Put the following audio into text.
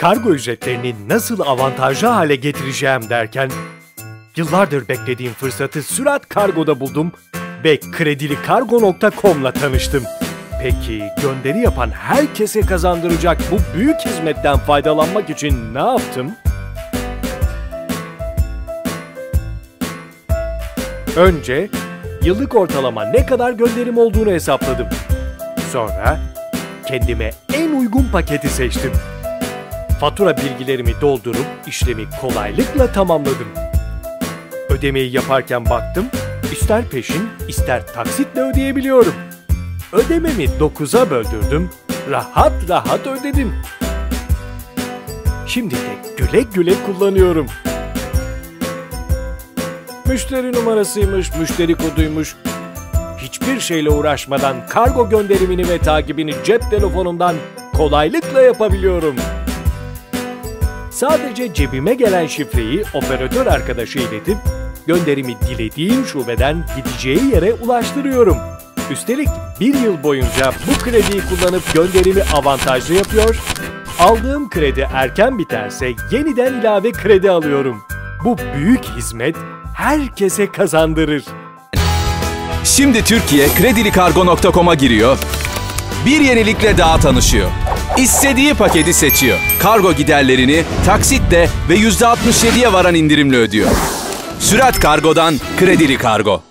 kargo ücretlerini nasıl avantajlı hale getireceğim derken yıllardır beklediğim fırsatı Sürat Kargo'da buldum ve kredilikargo.com'la tanıştım. Peki gönderi yapan herkese kazandıracak bu büyük hizmetten faydalanmak için ne yaptım? Önce yıllık ortalama ne kadar gönderim olduğunu hesapladım. Sonra kendime en uygun paketi seçtim. Fatura bilgilerimi doldurup işlemi kolaylıkla tamamladım. Ödemeyi yaparken baktım, ister peşin ister taksitle ödeyebiliyorum. Ödememi 9'a böldürdüm, rahat rahat ödedim. Şimdi de güle güle kullanıyorum. Müşteri numarasıymış, müşteri koduymuş. Hiçbir şeyle uğraşmadan kargo gönderimini ve takibini cep telefonumdan kolaylıkla yapabiliyorum. Sadece cebime gelen şifreyi operatör arkadaşı iletip gönderimi dilediğim şubeden gideceği yere ulaştırıyorum. Üstelik bir yıl boyunca bu krediyi kullanıp gönderimi avantajlı yapıyor, aldığım kredi erken biterse yeniden ilave kredi alıyorum. Bu büyük hizmet herkese kazandırır. Şimdi Türkiye kredilikargo.com'a giriyor. Bir yenilikle daha tanışıyor. İstediği paketi seçiyor. Kargo giderlerini taksitle ve %67'ye varan indirimle ödüyor. Sürat Kargo'dan Kredili Kargo.